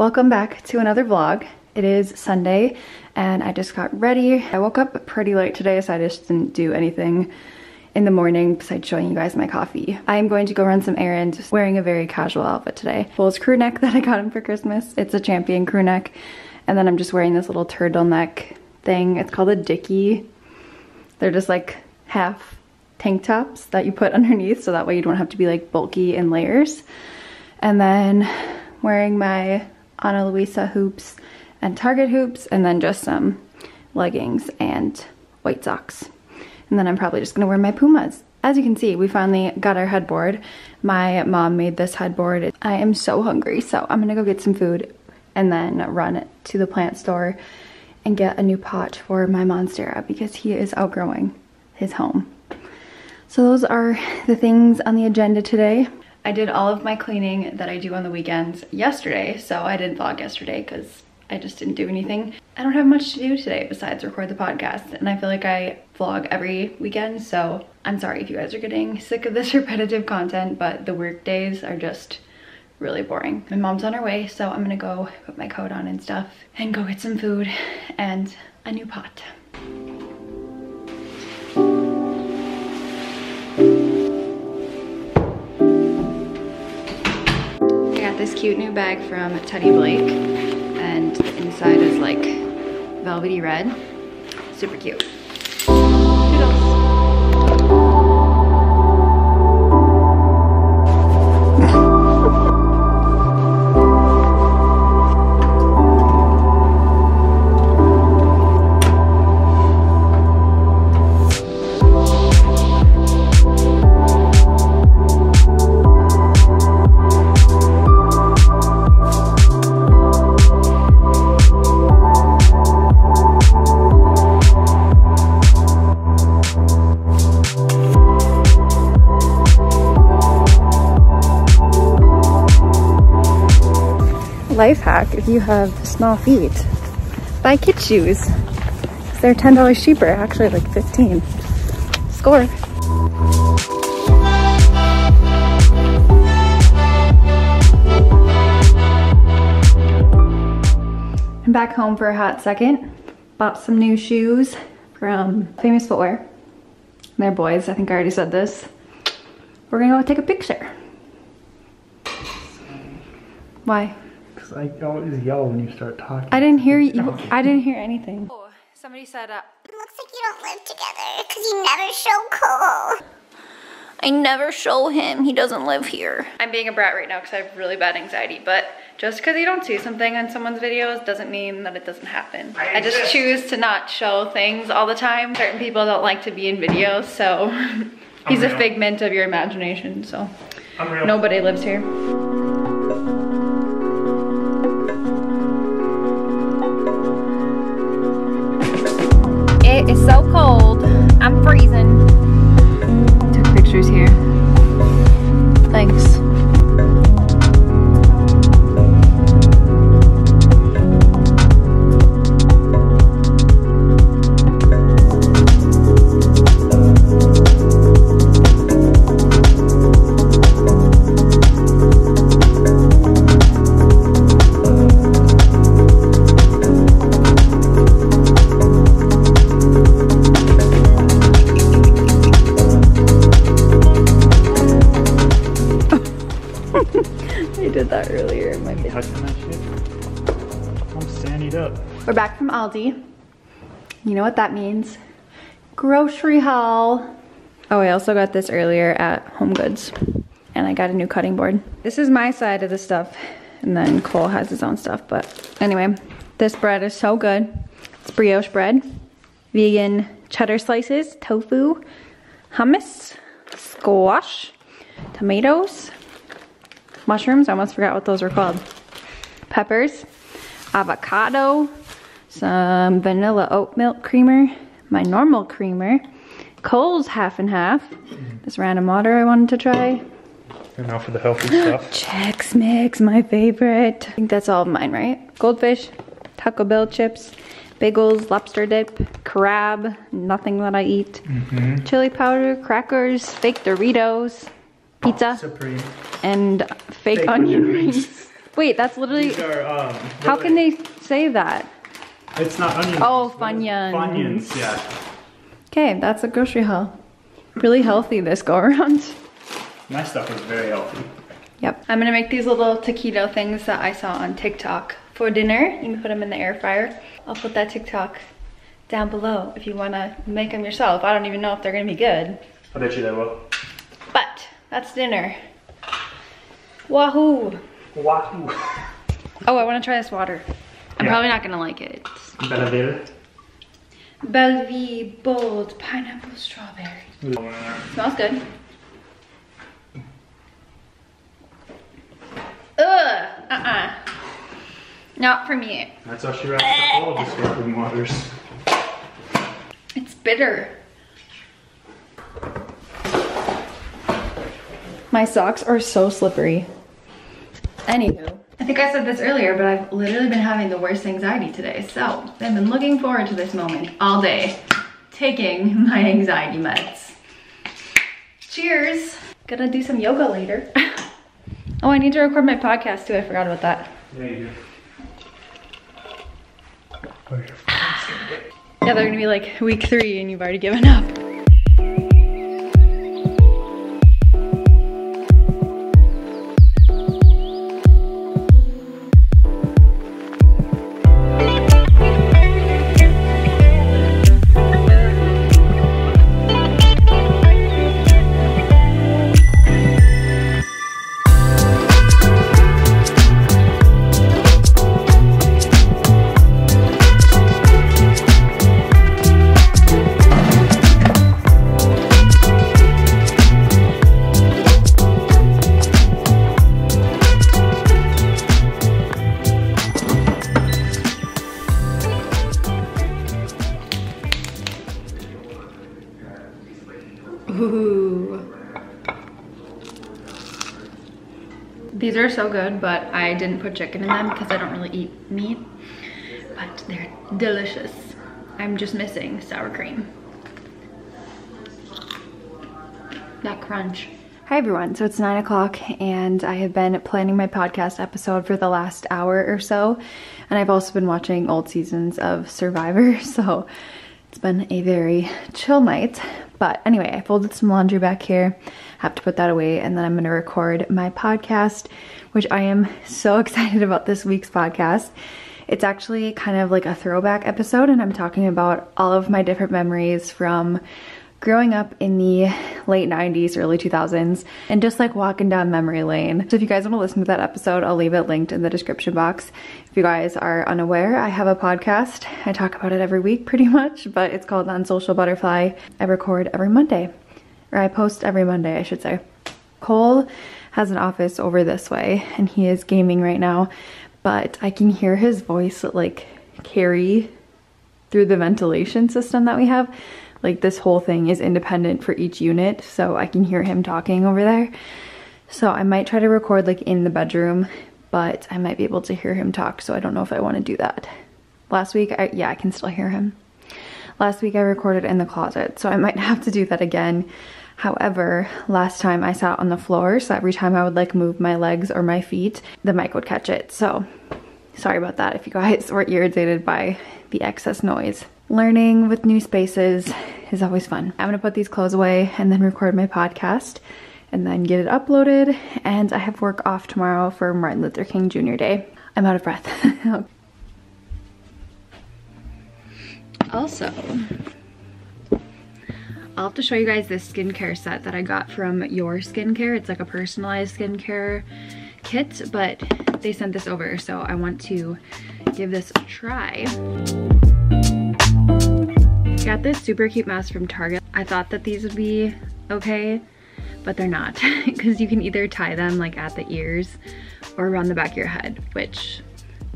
Welcome back to another vlog. It is Sunday and I just got ready. I woke up pretty late today so I just didn't do anything in the morning besides showing you guys my coffee. I'm going to go run some errands wearing a very casual outfit today. Well, crew neck that I got him for Christmas. It's a champion crew neck. And then I'm just wearing this little turtleneck thing. It's called a dickie. They're just like half tank tops that you put underneath so that way you don't have to be like bulky in layers. And then wearing my Ana Luisa hoops and Target hoops and then just some leggings and white socks. And then I'm probably just gonna wear my Pumas. As you can see, we finally got our headboard. My mom made this headboard. I am so hungry, so I'm gonna go get some food and then run to the plant store and get a new pot for my Monstera because he is outgrowing his home. So those are the things on the agenda today. I did all of my cleaning that I do on the weekends yesterday, so I didn't vlog yesterday because I just didn't do anything. I don't have much to do today besides record the podcast, and I feel like I vlog every weekend, so I'm sorry if you guys are getting sick of this repetitive content, but the work days are just really boring. My mom's on her way, so I'm gonna go put my coat on and stuff and go get some food and a new pot. Cute new bag from Teddy Blake and inside is like velvety red. Super cute. You have small feet. Buy kid shoes. They're $10 cheaper, actually like 15. Score. I'm back home for a hot second. Bought some new shoes from Famous Footwear. They're boys, I think I already said this. We're gonna go take a picture. Why? I always yell when you start talking. I didn't hear you. I didn't hear anything. Oh, somebody said, uh, it looks like you don't live together because you never show Cole. I never show him. He doesn't live here. I'm being a brat right now because I have really bad anxiety, but just because you don't see something on someone's videos doesn't mean that it doesn't happen. I, I just choose to not show things all the time. Certain people don't like to be in videos, so he's a figment of your imagination, so nobody lives here. It's so cold. I'm freezing. Took pictures here. Thanks. Aldi. You know what that means? Grocery haul. Oh, I also got this earlier at Home Goods. And I got a new cutting board. This is my side of the stuff. And then Cole has his own stuff. But anyway, this bread is so good. It's brioche bread. Vegan cheddar slices, tofu, hummus, squash, tomatoes, mushrooms. I almost forgot what those were called. Peppers, avocado, some vanilla oat milk creamer, my normal creamer, Cole's half and half, this random water I wanted to try, And now for the healthy stuff. Chex Mix, my favorite. I think that's all of mine, right? Goldfish, Taco Bell chips, bagels, lobster dip, crab, nothing that I eat, chili powder, crackers, fake Doritos, pizza, Supreme. and fake, Fake onion rings. Wait, that's literally. Are, um, How can they say that? It's not onions. Oh, Funyuns. Funyuns, yeah. Okay, that's a grocery haul. Really healthy this go around. My stuff is very healthy. Yep. I'm gonna make these little taquito things that I saw on TikTok for dinner. You can put them in the air fryer. I'll put that TikTok down below if you wanna make them yourself. I don't even know if they're gonna be good. I bet you they will. But that's dinner. Wahoo! Wahoo. Oh, I wanna try this water. I'm Yeah. probably not gonna like it. Belvedere. Bellevue bold pineapple strawberry. Smells good. Ugh, uh-uh. Not for me. That's how she wraps up all of the sparkling waters. It's bitter. My socks are so slippery. Anywho. I think I said this earlier, but I've literally been having the worst anxiety today. So I've been looking forward to this moment all day, taking my anxiety meds. Cheers. Gonna do some yoga later. oh, I need to record my podcast too. I forgot about that. Yeah, you do. Yeah, they're gonna be like week three and you've already given up. These are so good, but I didn't put chicken in them because I don't really eat meat. But they're delicious. I'm just missing sour cream. That crunch. Hi everyone, so it's nine o'clock and I have been planning my podcast episode for the last hour or so. And I've also been watching old seasons of Survivor, so it's been a very chill night. But anyway, I folded some laundry back here, have to put that away, and then I'm gonna record my podcast, which I am so excited about this week's podcast. It's actually kind of like a throwback episode, and I'm talking about all of my different memories from growing up in the late 90s, early 2000s, and just like walking down memory lane. So if you guys want to listen to that episode, I'll leave it linked in the description box. If you guys are unaware, I have a podcast. I talk about it every week pretty much, but it's called Unsocial Butterfly. I record every Monday, or I post every Monday, I should say. Cole has an office over this way, and he is gaming right now, but I can hear his voice like carry through the ventilation system that we have. Like this whole thing is independent for each unit, so I can hear him talking over there. So I might try to record like in the bedroom, but I might be able to hear him talk, so I don't know if I want to do that. Last week, I, yeah, I can still hear him. Last week I recorded in the closet, so I might have to do that again. However, last time I sat on the floor, so every time I would like move my legs or my feet, the mic would catch it. So sorry about that if you guys were irritated by the excess noise. Learning with new spaces is always fun. I'm gonna put these clothes away and then record my podcast. and then get it uploaded. And I have work off tomorrow for Martin Luther King Jr. Day. I'm out of breath. also, I'll have to show you guys this skincare set that I got from Y'OUR Skincare. It's like a personalized skincare kit, but they sent this over, so I want to give this a try. Got this super cute mask from Target. I thought that these would be okay, but they're not because you can either tie them like at the ears or around the back of your head, which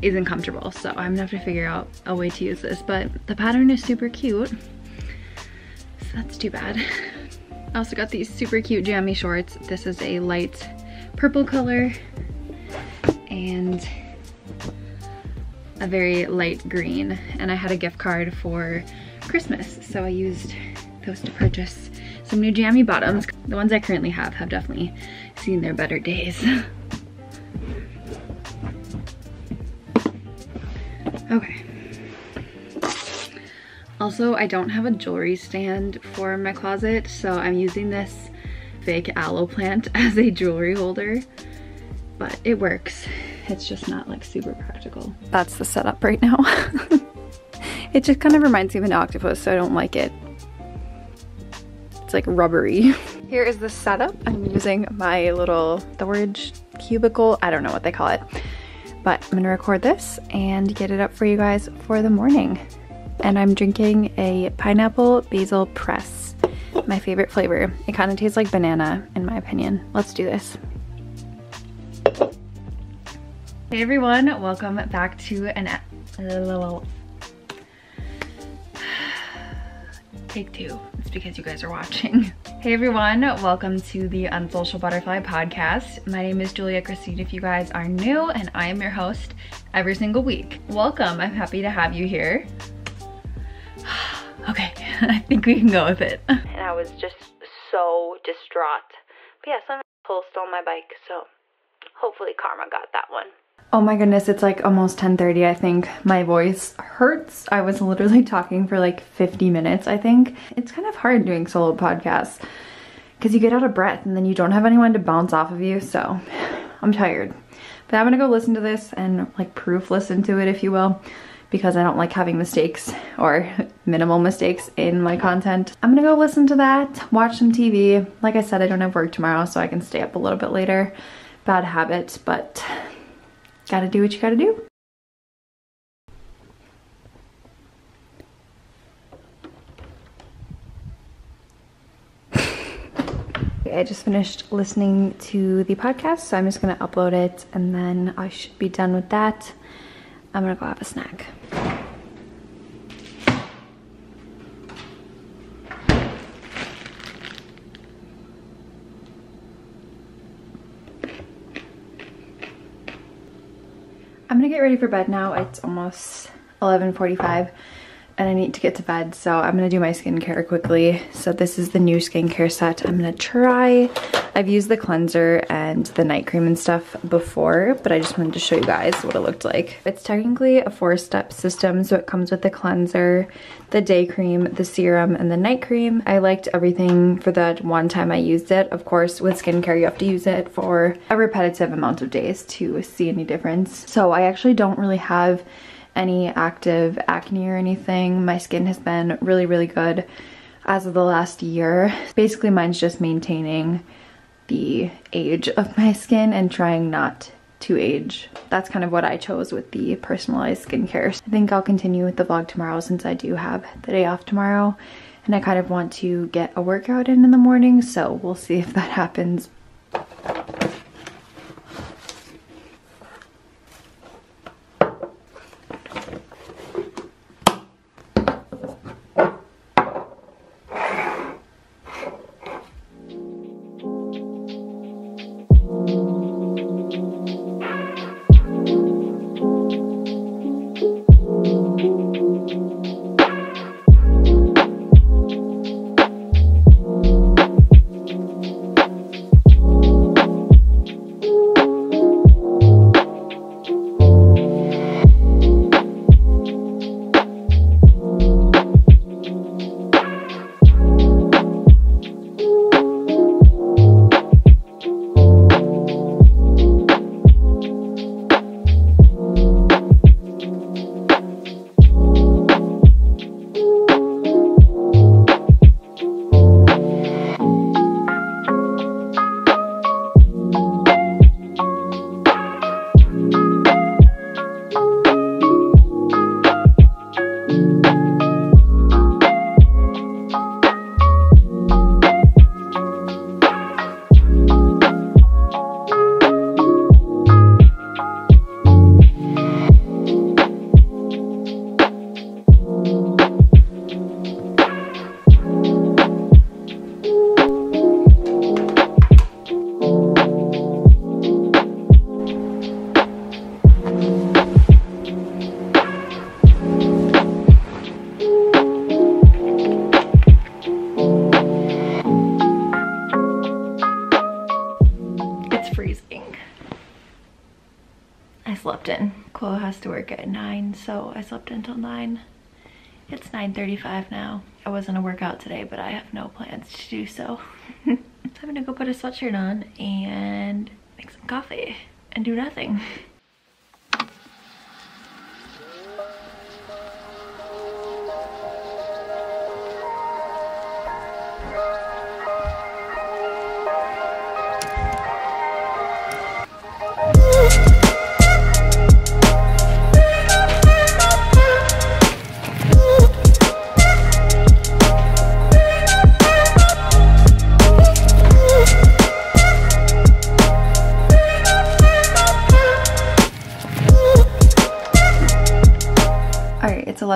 isn't comfortable. So I'm gonna have to figure out a way to use this, but the pattern is super cute. So that's too bad. I also got these super cute jammy shorts. This is a light purple color and a very light green. And I had a gift card for Christmas, so I used those to purchase some new jammy bottoms. The ones I currently have have definitely seen their better days. okay. Also, I don't have a jewelry stand for my closet, so I'm using this fake aloe plant as a jewelry holder, but it works. It's just not like super practical. That's the setup right now. it just kind of reminds me of an octopus, so I don't like it. It's like rubbery. Here is the setup. I'm using my little storage cubicle. I don't know what they call it, but I'm gonna record this and get it up for you guys for the morning. And I'm drinking a pineapple basil press, my favorite flavor. It kind of tastes like banana in my opinion. Let's do this. Hey everyone, welcome back to an take two. It's because you guys are watching. Hey everyone, welcome to the Unsocial Butterfly podcast. My name is Julia Kristine if you guys are new and I am your host every single week. Welcome, I'm happy to have you here. okay, I think we can go with it. And I was just so distraught. But yeah, some people stole my bike, so hopefully karma got that one. Oh my goodness, it's like almost 10.30 I think. My voice hurts. I was literally talking for like 50 minutes I think. It's kind of hard doing solo podcasts because you get out of breath and then you don't have anyone to bounce off of you so I'm tired. But I'm gonna go listen to this and like proof listen to it if you will because I don't like having mistakes or minimal mistakes in my content. I'm gonna go listen to that, watch some TV. Like I said, I don't have work tomorrow so I can stay up a little bit later. Bad habit, but Gotta do what you gotta do. I just finished listening to the podcast, so I'm just gonna upload it and then I should be done with that. I'm gonna go have a snack. Gonna get ready for bed now. It's almost 11.45 and I need to get to bed so I'm gonna do my skincare quickly. So this is the new skincare set I'm gonna try. I've used the cleanser and the night cream and stuff before but I just wanted to show you guys what it looked like. It's technically a four step system so it comes with the cleanser, the day cream, the serum, and the night cream. I liked everything for that one time I used it. Of course with skincare you have to use it for a repetitive amount of days to see any difference. So I actually don't really have any active acne or anything. My skin has been really, really good as of the last year. Basically, mine's just maintaining the age of my skin and trying not to age. That's kind of what I chose with the personalized skincare. I think I'll continue with the vlog tomorrow since I do have the day off tomorrow and I kind of want to get a workout in in the morning so we'll see if that happens freezing. I slept in. Cole has to work at 9, so I slept until 9. It's 9.35 now. I wasn't a workout today, but I have no plans to do so. so I'm gonna go put a sweatshirt on and make some coffee and do nothing.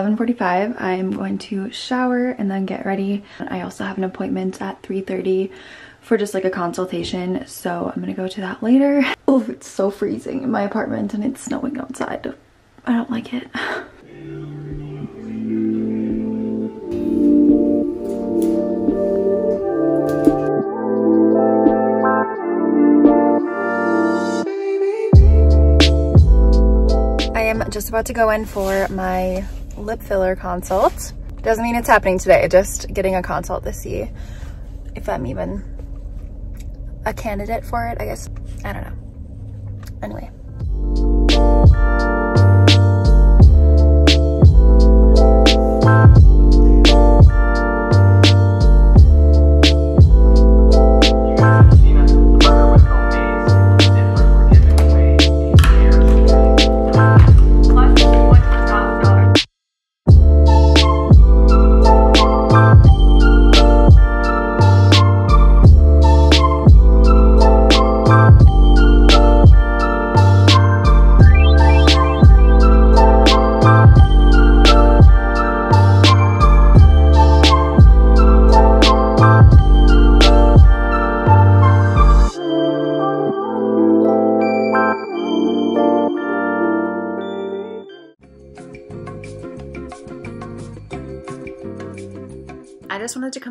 Alright, it's 11.45. I'm going to shower and then get ready. I also have an appointment at 3.30 for just like a consultation, so I'm gonna go to that later. Oh, it's so freezing in my apartment and it's snowing outside. I don't like it. I am just about to go in for my lip filler consult. Doesn't mean it's happening today, just getting a consult to see if I'm even a candidate for it, I guess. I don't know. Anyway.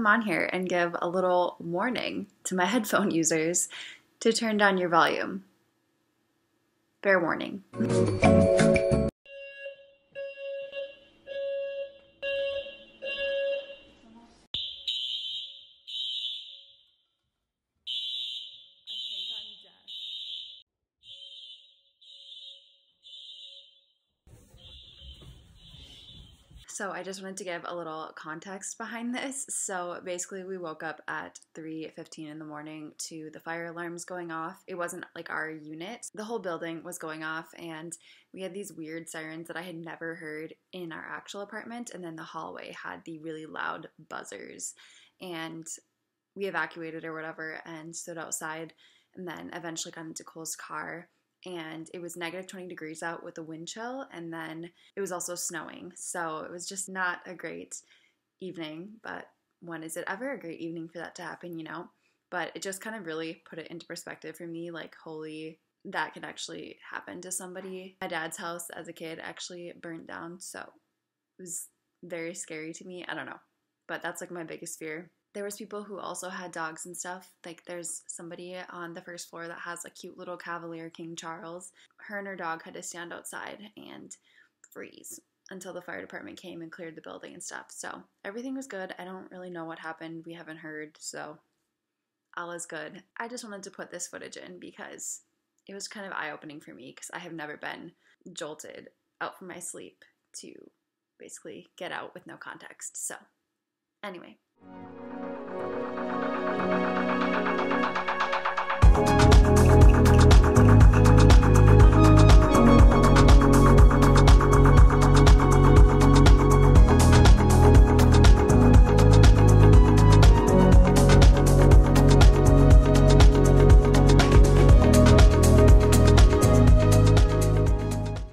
On here and give a little warning to my headphone users to turn down your volume. Fair warning. So I just wanted to give a little context behind this. So basically we woke up at 3:15 in the morning to the fire alarms going off. It wasn't like our unit. The whole building was going off and we had these weird sirens that I had never heard in our actual apartment and then the hallway had the really loud buzzers and we evacuated or whatever and stood outside and then eventually got into Cole's car and it was negative 20 degrees out with a wind chill and then it was also snowing. So it was just not a great evening but when is it ever a great evening for that to happen you know? But it just kind of really put it into perspective for me like holy that could actually happen to somebody. My dad's house as a kid actually burnt down so it was very scary to me. I don't know. But that's like my biggest fear there was people who also had dogs and stuff. Like there's somebody on the first floor that has a cute little cavalier king charles. Her and her dog had to stand outside and freeze until the fire department came and cleared the building and stuff. So everything was good. I don't really know what happened. We haven't heard. So all is good. I just wanted to put this footage in because it was kind of eye-opening for me because i have never been jolted out from my sleep to basically get out with no context. So anyway.